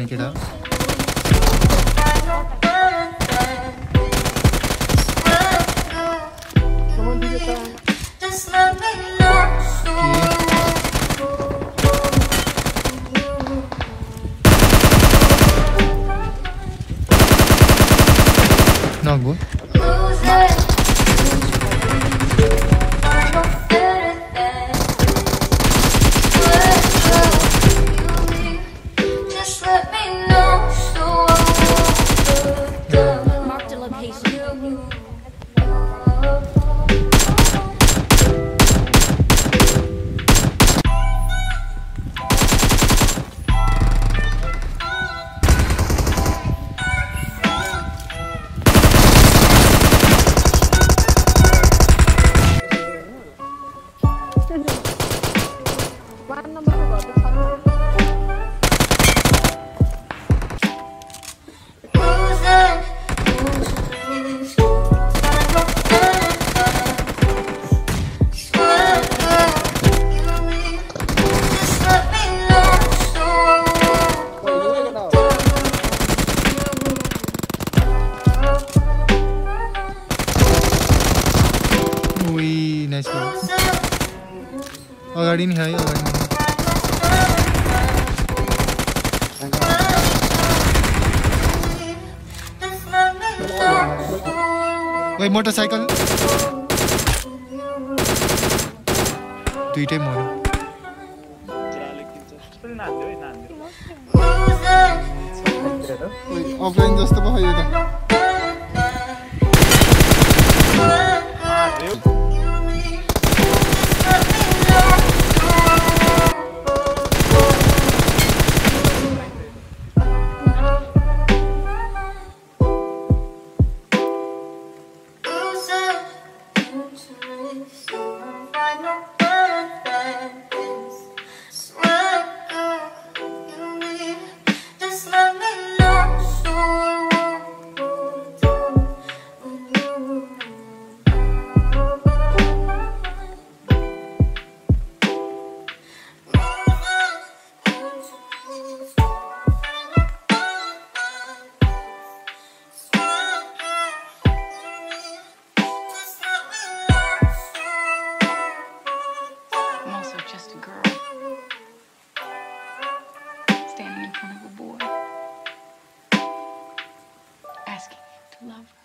make it up. Okay. Not good. I go better अगाडि नि है अगाडि ओइ मोटरसाइकल। दुइटै मऱ्यो अफलाइन जस्तो पो यो त। Just standing in front of a boy asking him to love her.